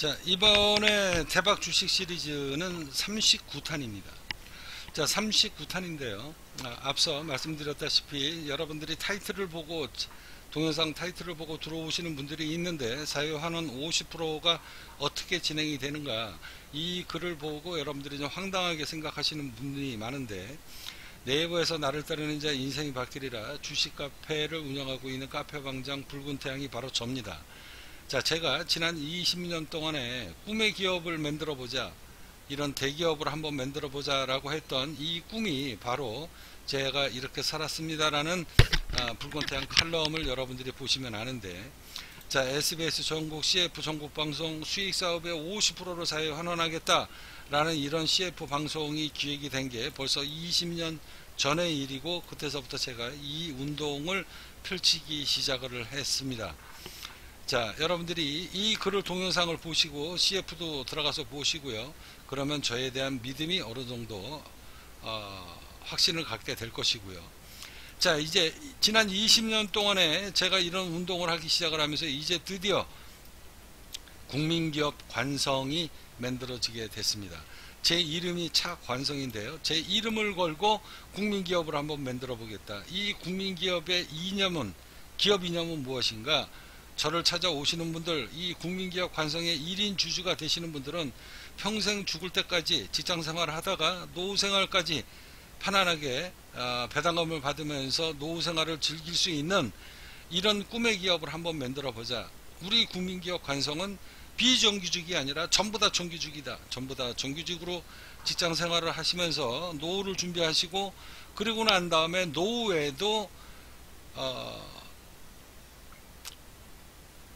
자 이번에 대박 주식 시리즈는 39탄입니다 자 39탄인데요 아, 앞서 말씀드렸다시피 여러분들이 타이틀을 보고 동영상 타이틀을 보고 들어오시는 분들이 있는데 사유하는 50%가 어떻게 진행이 되는가 이 글을 보고 여러분들이 좀 황당하게 생각하시는 분들이 많은데 네이버에서 나를 따르는 자 인생이 바뀌리라 주식 카페를 운영하고 있는 카페 방장 붉은 태양이 바로 접니다. 자 제가 지난 20년 동안에 꿈의 기업을 만들어 보자 이런 대기업을 한번 만들어 보자 라고 했던 이 꿈이 바로 제가 이렇게 살았습니다 라는 아, 붉은 태양 칼럼을 여러분들이 보시면 아는데 자 SBS 전국 CF 전국 방송 수익 사업의 50%를 사회 환원하겠다 라는 이런 CF 방송이 기획이 된 게 벌써 20년 전의 일이고 그때서부터 제가 이 운동을 펼치기 시작을 했습니다. 자 여러분들이 이 글을 동영상을 보시고 CF도 들어가서 보시고요. 그러면 저에 대한 믿음이 어느 정도 어, 확신을 갖게 될 것이고요. 자 이제 지난 20년 동안에 제가 이런 운동을 하기 시작을 하면서 이제 드디어 국민기업 관성이 만들어지게 됐습니다. 제 이름이 차관성인데요. 제 이름을 걸고 국민기업을 한번 만들어 보겠다. 이 국민기업의 이념은 기업 이념은 무엇인가? 저를 찾아오시는 분들 이 국민기업 관성의 1인 주주가 되시는 분들은 평생 죽을 때까지 직장생활을 하다가 노후생활까지 편안하게 어, 배당금을 받으면서 노후생활을 즐길 수 있는 이런 꿈의 기업을 한번 만들어 보자. 우리 국민기업 관성은 비정규직이 아니라 전부 다 정규직이다. 전부 다 정규직으로 직장 생활을 하시면서 노후를 준비하시고 그리고 난 다음에 노후에도 어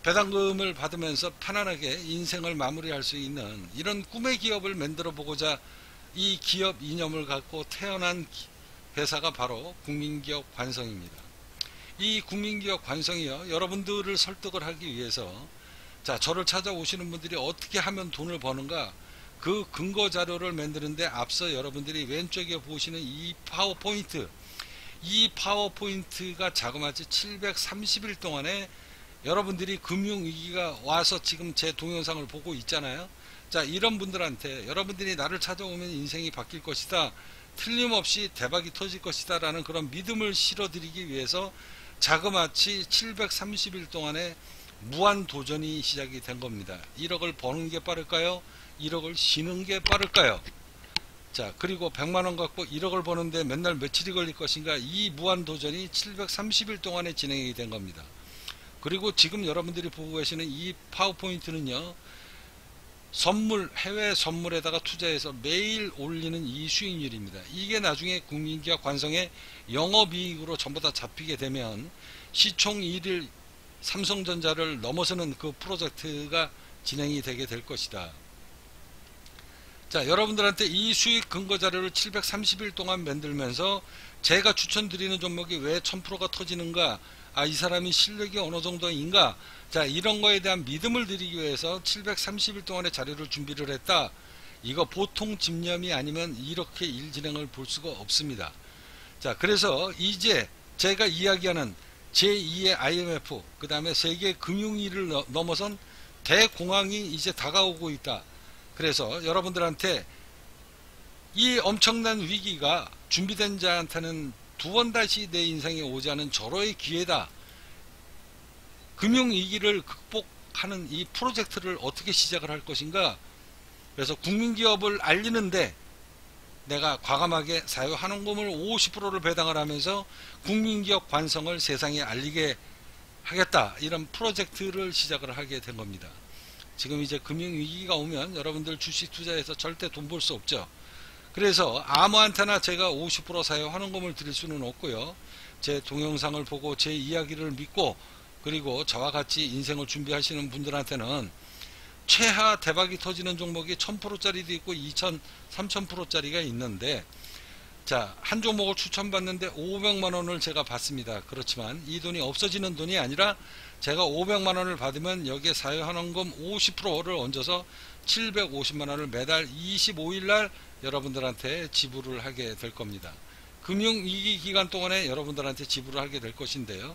배당금을 받으면서 편안하게 인생을 마무리할 수 있는 이런 꿈의 기업을 만들어 보고자 이 기업 이념을 갖고 태어난 회사가 바로 국민기업 관성입니다. 이 국민기업 관성이요 여러분들을 설득을 하기 위해서 자 저를 찾아오시는 분들이 어떻게 하면 돈을 버는가 그 근거 자료를 만드는데 앞서 여러분들이 왼쪽에 보시는 이 파워포인트 이 파워포인트가 자그마치 730일 동안에 여러분들이 금융위기가 와서 지금 제 동영상을 보고 있잖아요. 자 이런 분들한테 여러분들이 나를 찾아오면 인생이 바뀔 것이다 틀림없이 대박이 터질 것이다 라는 그런 믿음을 실어드리기 위해서 자그마치 730일 동안에 무한 도전이 시작이 된 겁니다. 1억을 버는 게 빠를까요? 1억을 쉬는 게 빠를까요? 자 그리고 100만원 갖고 1억을 버는데 맨날 며칠이 걸릴 것인가? 이 무한 도전이 730일 동안에 진행이 된 겁니다 그리고 지금 여러분들이 보고 계시는 이 파워포인트는요 선물 해외 선물에다가 투자해서 매일 올리는 이 수익률입니다. 이게 나중에 국민기업 관성의 영업이익으로 전부 다 잡히게 되면 시총 1일 삼성전자를 넘어서는 그 프로젝트가 진행이 되게 될 것이다. 자 여러분들한테 이 수익 근거 자료를 730일 동안 만들면서 제가 추천드리는 종목이 왜 1000%가 터지는가 아, 이 사람이 실력이 어느 정도인가? 자, 이런 거에 대한 믿음을 드리기 위해서 730일 동안의 자료를 준비를 했다. 이거 보통 집념이 아니면 이렇게 일 진행을 볼 수가 없습니다. 자, 그래서 이제 제가 이야기하는 제2의 IMF, 그 다음에 세계 금융위를 넘어선 대공황이 이제 다가오고 있다. 그래서 여러분들한테 이 엄청난 위기가 준비된 자한테는 두 번 다시 내 인생에 오지 않은 절호의 기회다. 금융위기를 극복하는 이 프로젝트를 어떻게 시작을 할 것인가? 그래서 국민기업을 알리는데 내가 과감하게 사유한원금을 50%를 배당을 하면서 국민기업 관성을 세상에 알리게 하겠다. 이런 프로젝트를 시작을 하게 된 겁니다. 지금 이제 금융위기가 오면 여러분들 주식 투자해서 절대 돈 벌 수 없죠 그래서 아무한테나 제가 50% 사유 환원금을 드릴 수는 없고요. 제 동영상을 보고 제 이야기를 믿고 그리고 저와 같이 인생을 준비하시는 분들한테는 최하 대박이 터지는 종목이 1000%짜리도 있고 2000, 3000%짜리가 있는데 자, 한 종목을 추천받는데 500만 원을 제가 받습니다. 그렇지만 이 돈이 없어지는 돈이 아니라 제가 500만 원을 받으면 여기에 사유환원금 50%를 얹어서 750만 원을 매달 25일 날 여러분들한테 지불을 하게 될 겁니다. 금융위기 기간 동안에 여러분들한테 지불을 하게 될 것인데요.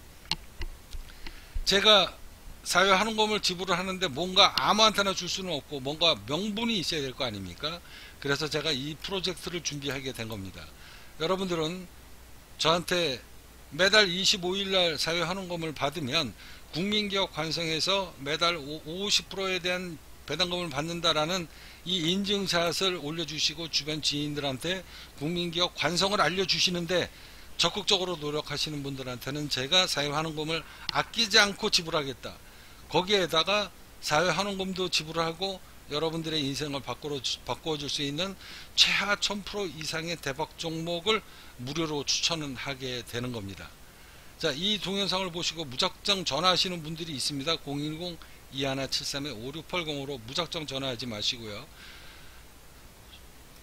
제가 사회환원금을 지불을 하는데 뭔가 아무한테나 줄 수는 없고 뭔가 명분이 있어야 될 거 아닙니까? 그래서 제가 이 프로젝트를 준비하게 된 겁니다. 여러분들은 저한테 매달 25일 날 사회환원금을 받으면 국민기업 관성에서 매달 50%에 대한 배당금을 받는다라는 이 인증샷을 올려주시고 주변 지인들한테 국민기업 관성을 알려주시는데 적극적으로 노력하시는 분들한테는 제가 사회환원금을 아끼지 않고 지불하겠다. 거기에다가 사회환원금도 지불하고 여러분들의 인생을 바꿔줄 수 있는 최하 1000% 이상의 대박 종목을 무료로 추천을 하게 되는 겁니다. 자, 이 동영상을 보시고 무작정 전화하시는 분들이 있습니다. 010-2173-5680으로 무작정 전화하지 마시고요.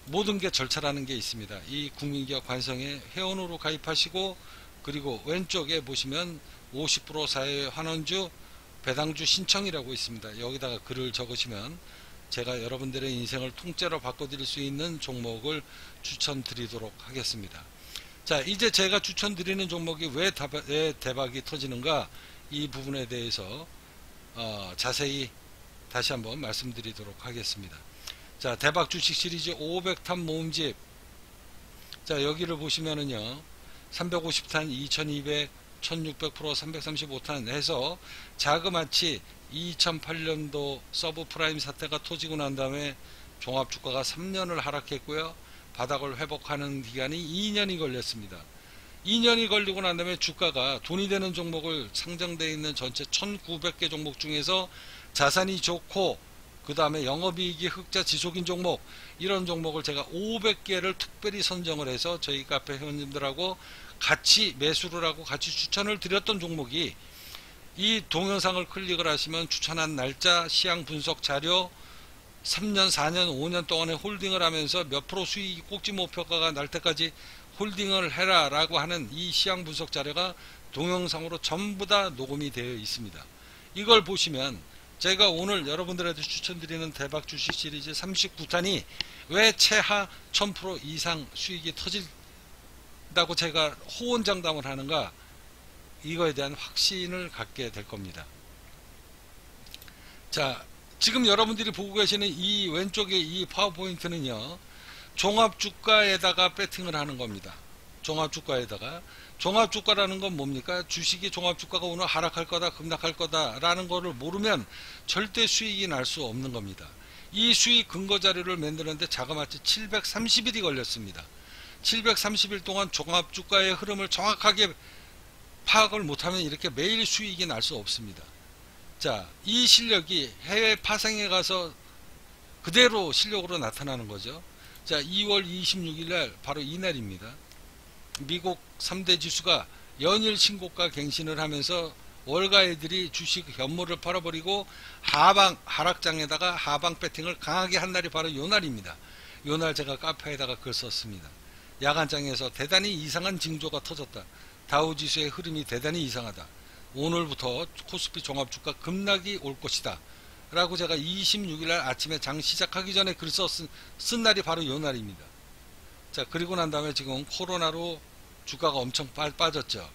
모든 게 절차라는 게 있습니다. 이 국민기업 관성에 회원으로 가입하시고 그리고 왼쪽에 보시면 50% 사회 환원주 배당주 신청이라고 있습니다. 여기다가 글을 적으시면 제가 여러분들의 인생을 통째로 바꿔드릴 수 있는 종목을 추천드리도록 하겠습니다. 자 이제 제가 추천드리는 종목이 왜, 대박, 왜 대박이 터지는가 이 부분에 대해서 어, 자세히 다시 한번 말씀드리도록 하겠습니다. 자 대박 주식 시리즈 500탄 모음집 자 여기를 보시면은요 350탄 2200 1600% 335탄 해서 자그마치 2008년도 서브프라임 사태가 터지고 난 다음에 종합주가가 3년을 하락했고요. 바닥을 회복하는 기간이 2년이 걸렸습니다. 2년이 걸리고 난 다음에 주가가 돈이 되는 종목을 상장되어 있는 전체 1900개 종목 중에서 자산이 좋고 그 다음에 영업이익이 흑자 지속인 종목 이런 종목을 제가 500개를 특별히 선정을 해서 저희 카페 회원님들하고 같이 매수를 하고 같이 추천을 드렸던 종목이 이 동영상을 클릭을 하시면 추천한 날짜, 시향 분석 자료, 3년, 4년, 5년 동안에 홀딩을 하면서 몇 프로 수익이 꼭지 목표가가 날 때까지 홀딩을 해라 라고 하는 이 시향 분석 자료가 동영상으로 전부 다 녹음이 되어 있습니다. 이걸 보시면 제가 오늘 여러분들한테 추천드리는 대박 주식 시리즈 39탄이 왜 최하 1000% 이상 수익이 터진다고 제가 호언장담을 하는가 이거에 대한 확신을 갖게 될 겁니다. 자, 지금 여러분들이 보고 계시는 이 왼쪽에 이 파워포인트는요. 종합 주가에다가 배팅을 하는 겁니다. 종합 주가에다가 종합 주가라는 건 뭡니까? 주식이 종합 주가가 오늘 하락할 거다, 급락할 거다 라는 거를 모르면 절대 수익이 날 수 없는 겁니다. 이 수익 근거 자료를 만드는데 자그마치 730일이 걸렸습니다. 730일 동안 종합 주가의 흐름을 정확하게 파악을 못하면 이렇게 매일 수익이 날 수 없습니다. 자, 이 실력이 해외 파생에 가서 그대로 실력으로 나타나는 거죠. 자, 2월 26일 날 바로 이날입니다. 미국 3대 지수가 연일 신고가 갱신을 하면서 월가애들이 주식 현물을 팔아버리고 하방 하락장에다가 하방 배팅을 강하게 한 날이 바로 요 날입니다. 요날 제가 카페에다가 글 썼습니다. 야간장에서 대단히 이상한 징조가 터졌다. 다우지수의 흐름이 대단히 이상하다. 오늘부터 코스피 종합주가 급락이 올 것이다. 라고 제가 26일 날 아침에 장 시작하기 전에 글 썼, 쓴 날이 바로 요 날입니다. 자, 그리고 난 다음에 지금 코로나로 주가가 엄청 빠, 빠졌죠.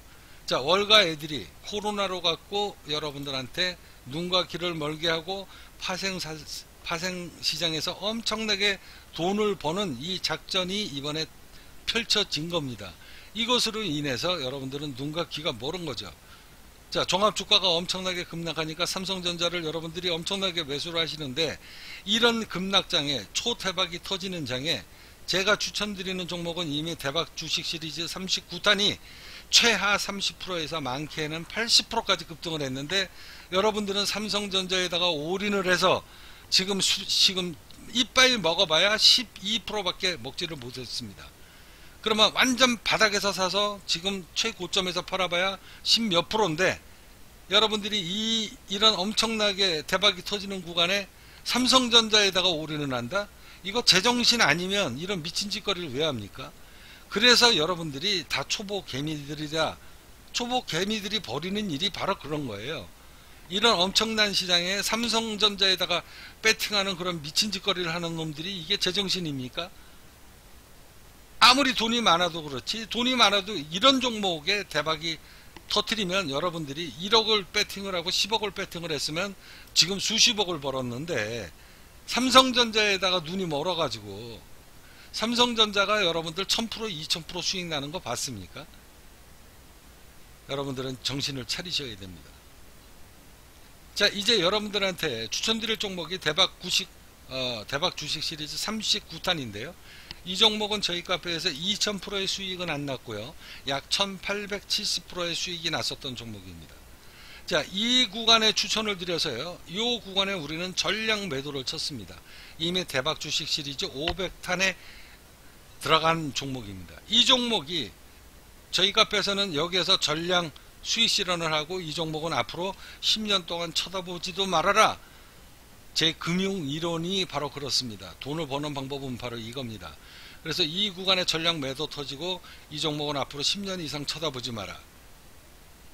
자, 월가 애들이 코로나로 갖고 여러분들한테 눈과 귀를 멀게 하고 파생, 사, 파생 시장에서 엄청나게 돈을 버는 이 작전이 이번에 펼쳐진 겁니다. 이것으로 인해서 여러분들은 눈과 귀가 멀은 거죠. 자, 종합 주가가 엄청나게 급락하니까 삼성전자를 여러분들이 엄청나게 매수를 하시는데 이런 급락장에 초대박이 터지는 장에 제가 추천드리는 종목은 이미 대박 주식 시리즈 39탄이 최하 30%에서 많게는 80%까지 급등을 했는데 여러분들은 삼성전자에다가 올인을 해서 지금 수, 지금 이빨 먹어봐야 12%밖에 먹지를 못했습니다. 그러면 완전 바닥에서 사서 지금 최고점에서 팔아봐야 10 몇 프로인데 여러분들이 이 이런 엄청나게 대박이 터지는 구간에 삼성전자에다가 올인을 한다? 이거 제정신 아니면 이런 미친 짓거리를 왜 합니까? 그래서 여러분들이 다 초보 개미들이다. 초보 개미들이 벌이는 일이 바로 그런 거예요. 이런 엄청난 시장에 삼성전자에다가 배팅하는 그런 미친 짓거리를 하는 놈들이 이게 제정신입니까? 아무리 돈이 많아도 그렇지 돈이 많아도 이런 종목에 대박이 터트리면 여러분들이 1억을 배팅을 하고 10억을 배팅을 했으면 지금 수십억을 벌었는데 삼성전자에다가 눈이 멀어가지고 삼성전자가 여러분들 1000% 2000% 수익 나는 거 봤습니까? 여러분들은 정신을 차리셔야 됩니다. 자 이제 여러분들한테 추천드릴 종목이 대박 구식 어, 대박 주식 시리즈 39탄인데요. 이 종목은 저희 카페에서 2000%의 수익은 안 났고요. 약 1870%의 수익이 났었던 종목입니다. 자, 이 구간에 추천을 드려서요. 이 구간에 우리는 전량 매도를 쳤습니다. 이미 대박 주식 시리즈 500탄에 들어간 종목입니다. 이 종목이 저희 카페에서는 여기에서 전량 수익 실현을 하고 이 종목은 앞으로 10년 동안 쳐다보지도 말아라. 제 금융 이론이 바로 그렇습니다. 돈을 버는 방법은 바로 이겁니다. 그래서 이 구간에 전량 매도 터지고 이 종목은 앞으로 10년 이상 쳐다보지 마라.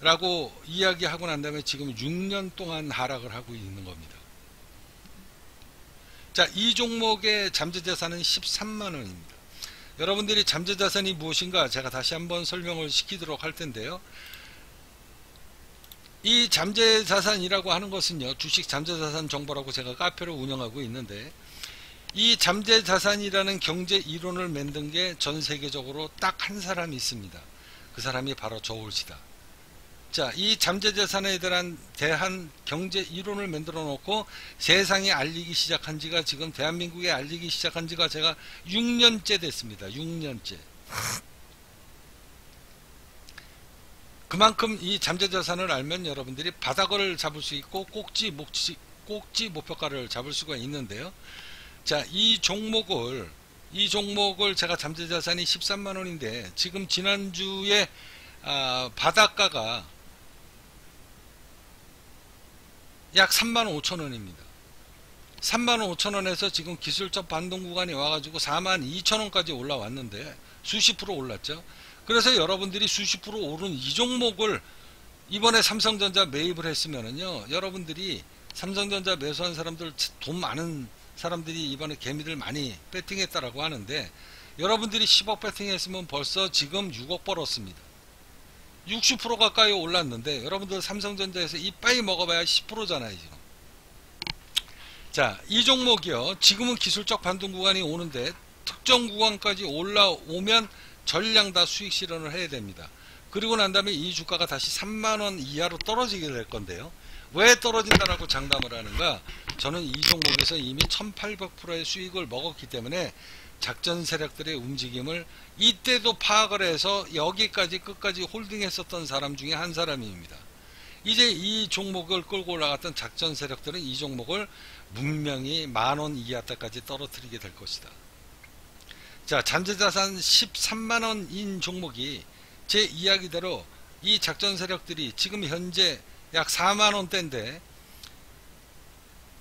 라고 이야기하고 난 다음에 지금 6년 동안 하락을 하고 있는 겁니다. 자, 이 종목의 잠재자산은 13만원입니다. 여러분들이 잠재자산이 무엇인가 제가 다시 한번 설명을 시키도록 할 텐데요. 이 잠재자산이라고 하는 것은요 주식 잠재자산 정보라고 제가 카페를 운영하고 있는데 이 잠재자산이라는 경제 이론을 만든 게 전 세계적으로 딱 한 사람이 있습니다 그 사람이 바로 저울시다 자, 이 잠재자산에 대한 대한 경제 이론을 만들어 놓고 세상에 알리기 시작한 지가 지금 대한민국에 알리기 시작한 지가 제가 6년째 됐습니다. 6년째. 그만큼 이 잠재자산을 알면 여러분들이 바닥을 잡을 수 있고 꼭지 목지 꼭지 목표가를 잡을 수가 있는데요. 자, 이 종목을 이 종목을 제가 잠재자산이 13만 원인데 지금 지난주에 아, 바닷가가 약 3만 5천 원입니다. 3만 5천 원에서 지금 기술적 반동 구간이 와가지고 4만 2천 원까지 올라왔는데 수십 프로 올랐죠. 그래서 여러분들이 수십 프로 오른 이 종목을 이번에 삼성전자 매입을 했으면은요 여러분들이 삼성전자 매수한 사람들 돈 많은 사람들이 이번에 개미들 많이 배팅했다라고 하는데 여러분들이 10억 배팅했으면 벌써 지금 6억 벌었습니다. 60% 가까이 올랐는데 여러분들 삼성전자에서 이빠이 먹어봐야 10%잖아요 지금. 자이 종목이요. 지금은 기술적 반등 구간이 오는데 특정 구간까지 올라오면 전량 다 수익 실현을 해야 됩니다. 그리고 난 다음에 이 주가가 다시 3만원 이하로 떨어지게 될 건데요. 왜 떨어진다라고 장담을 하는가? 저는 이 종목에서 이미 1800%의 수익을 먹었기 때문에 작전 세력들의 움직임을 이때도 파악을 해서 여기까지 끝까지 홀딩했었던 사람 중에 한 사람입니다. 이제 이 종목을 끌고 올라갔던 작전 세력들은 이 종목을 분명히 만원 이하 때까지 떨어뜨리게 될 것이다. 자, 잠재자산 13만원인 종목이 제 이야기대로 이 작전 세력들이 지금 현재 약 4만원대인데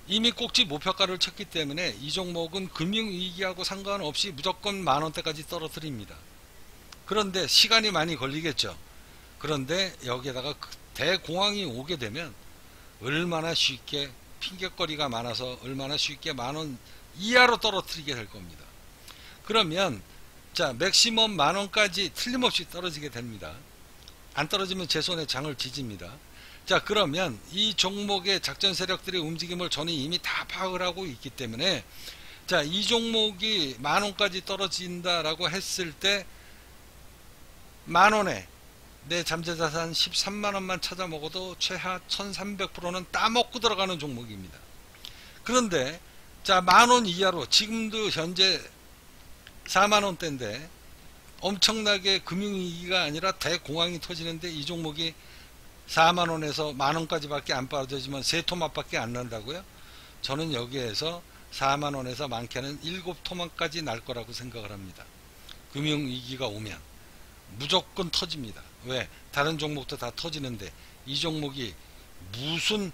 이미 꼭지 목표가를 쳤기 때문에 이 종목은 금융위기하고 상관없이 무조건 만원대까지 떨어뜨립니다. 그런데 시간이 많이 걸리겠죠. 그런데 여기에다가 그 대공황이 오게 되면 얼마나 쉽게 핑계거리가 많아서 얼마나 쉽게 만원 이하로 떨어뜨리게 될 겁니다. 그러면 자 맥시멈 만원까지 틀림없이 떨어지게 됩니다. 안 떨어지면 제 손에 장을 지집니다. 자 그러면 이 종목의 작전 세력들의 움직임을 저는 이미 다 파악을 하고 있기 때문에 자 이 종목이 만원까지 떨어진다라고 했을 때 만원에 내 잠재자산 13만원만 찾아 먹어도 최하 1300%는 따먹고 들어가는 종목입니다. 그런데 자 만원 이하로 지금도 현재 4만원대인데 엄청나게 금융위기가 아니라 대공황이 터지는데 이 종목이 4만원에서 만원까지 밖에 안 빠져지만 세 토막 밖에 안 난다고요? 저는 여기에서 4만원에서 많게는 7토막까지 날 거라고 생각을 합니다. 금융위기가 오면 무조건 터집니다. 왜? 다른 종목도 다 터지는데 이 종목이 무슨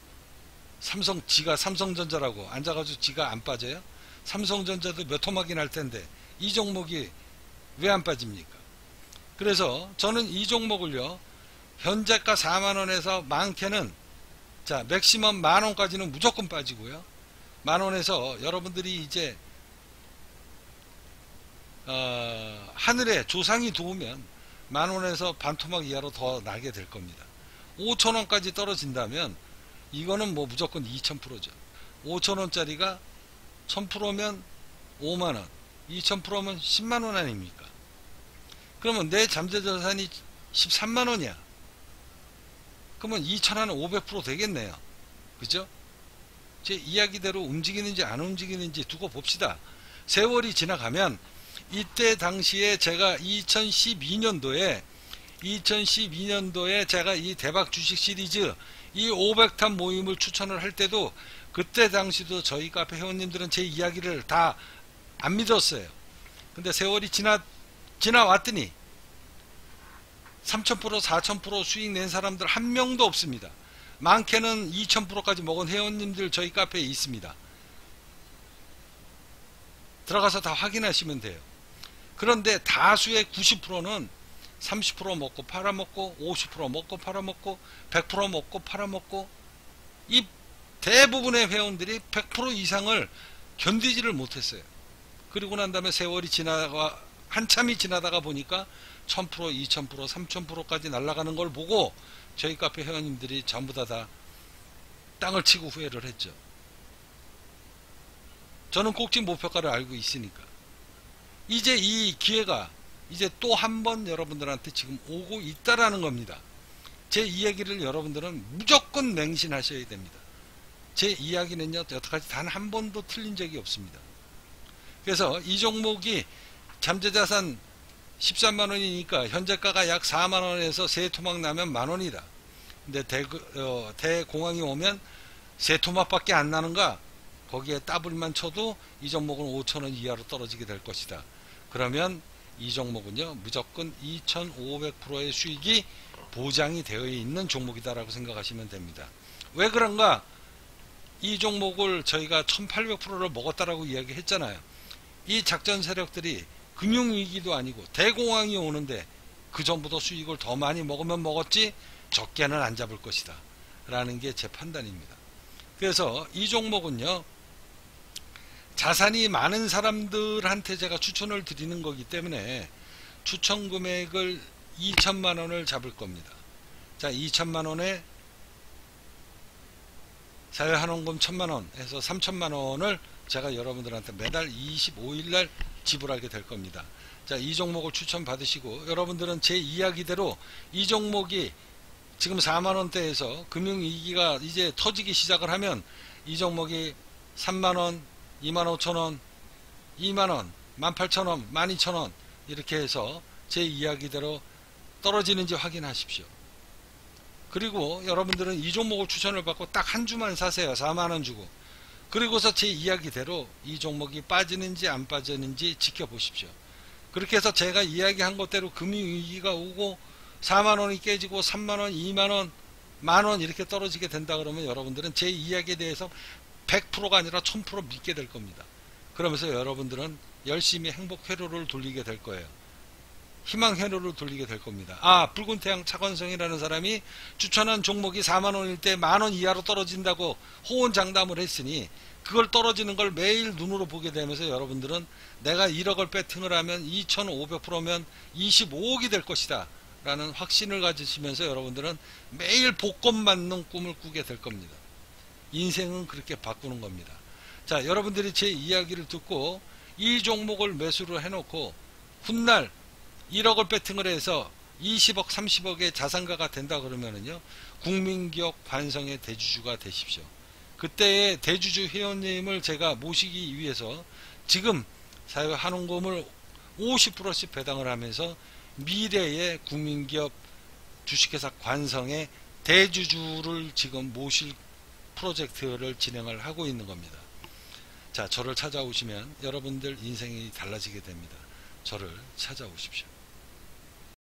삼성 지가 삼성전자라고 앉아가지고 지가 안 빠져요? 삼성전자도 몇 토막이 날 텐데 이 종목이 왜 안 빠집니까? 그래서 저는 이 종목을요 현재가 4만원에서 많게는 자 맥시멈 만원까지는 무조건 빠지고요 만원에서 여러분들이 이제 어, 하늘에 조상이 도우면 만원에서 반토막 이하로 더 나게 될 겁니다 5천원까지 떨어진다면 이거는 뭐 무조건 2000%죠. 5천원짜리가 1000%면 5만원, 2000%면 10만원 아닙니까? 그러면 내 잠재자산이 13만원이야. 그러면 2천원은 500% 되겠네요. 그죠? 제 이야기대로 움직이는지 안 움직이는지 두고 봅시다. 세월이 지나가면 이때 당시에 제가 2012년도에 2012년도에 제가 이 대박 주식 시리즈 이 500탄 모임을 추천을 할 때도 그때 당시도 저희 카페 회원님들은 제 이야기를 다 안 믿었어요. 근데 세월이 지나 지나왔더니 3000% 4000% 수익 낸 사람들 한 명도 없습니다. 많게는 2000%까지 먹은 회원님들 저희 카페에 있습니다. 들어가서 다 확인하시면 돼요. 그런데 다수의 90%는 30% 먹고 팔아먹고 50% 먹고 팔아먹고 100% 먹고 팔아먹고 이 대부분의 회원들이 100% 이상을 견디지를 못했어요. 그리고 난 다음에 세월이 지나가 한참이 지나다가 보니까 1000%, 2000%, 3000%까지 날아가는 걸 보고 저희 카페 회원님들이 전부 다, 다 땅을 치고 후회를 했죠. 저는 꼭지 목표가를 알고 있으니까. 이제 이 기회가 이제 또 한 번 여러분들한테 지금 오고 있다라는 겁니다. 제 이야기를 여러분들은 무조건 맹신하셔야 됩니다. 제 이야기는요, 여태까지 단 한 번도 틀린 적이 없습니다. 그래서 이 종목이 잠재자산 13만원이니까 현재가가 약 4만원에서 세 토막 나면 만원이다. 근데 대, 어, 대공항이 오면 세 토막밖에 안 나는가? 거기에 따블만 쳐도 이 종목은 5천원 이하로 떨어지게 될 것이다. 그러면 이 종목은요 무조건 2500%의 수익이 보장이 되어 있는 종목이다라고 생각하시면 됩니다. 왜 그런가? 이 종목을 저희가 1800%를 먹었다라고 이야기했잖아요. 이 작전 세력들이 금융위기도 아니고 대공황이 오는데 그 전부터 수익을 더 많이 먹으면 먹었지 적게는 안 잡을 것이다. 라는 게 제 판단입니다. 그래서 이 종목은요. 자산이 많은 사람들한테 제가 추천을 드리는 거기 때문에 추천 금액을 2천만 원을 잡을 겁니다. 자, 2천만 원에 사회한원금 1천만 원 해서 3천만 원을 제가 여러분들한테 매달 25일 날 지불하게 될 겁니다. 자, 이 종목을 추천 받으시고 여러분들은 제 이야기대로 이 종목이 지금 4만 원대에서 금융 위기가 이제 터지기 시작을 하면 이 종목이 3만 원, 2만 5천 원, 2만 원, 18,000원, 12,000원 이렇게 해서 제 이야기대로 떨어지는지 확인하십시오. 그리고 여러분들은 이 종목을 추천을 받고 딱 한 주만 사세요. 4만원 주고. 그리고서 제 이야기대로 이 종목이 빠지는지 안 빠지는지 지켜보십시오. 그렇게 해서 제가 이야기한 것대로 금융위기가 오고 4만원이 깨지고 3만원, 2만원, 만원 이렇게 떨어지게 된다 그러면 여러분들은 제 이야기에 대해서 100%가 아니라 1000% 믿게 될 겁니다. 그러면서 여러분들은 열심히 행복 회로를 돌리게 될 거예요. 희망 회로를 돌리게 될 겁니다. 아, 붉은 태양 차관성이라는 사람이 추천한 종목이 4만 원일 때 만 원 이하로 떨어진다고 호언장담을 했으니 그걸 떨어지는 걸 매일 눈으로 보게 되면서 여러분들은 내가 1억을 배팅을 하면 2,500%면 25억이 될 것이다. 라는 확신을 가지시면서 여러분들은 매일 복권 맞는 꿈을 꾸게 될 겁니다. 인생은 그렇게 바꾸는 겁니다. 자, 여러분들이 제 이야기를 듣고 이 종목을 매수를 해놓고 훗날 1억을 배팅을 해서 20억, 30억의 자산가가 된다 그러면은요, 국민기업 관성의 대주주가 되십시오. 그때의 대주주 회원님을 제가 모시기 위해서 지금 사회 한원금을 50%씩 배당을 하면서 미래의 국민기업 주식회사 관성의 대주주를 지금 모실 프로젝트를 진행을 하고 있는 겁니다. 자, 저를 찾아오시면 여러분들 인생이 달라지게 됩니다. 저를 찾아오십시오.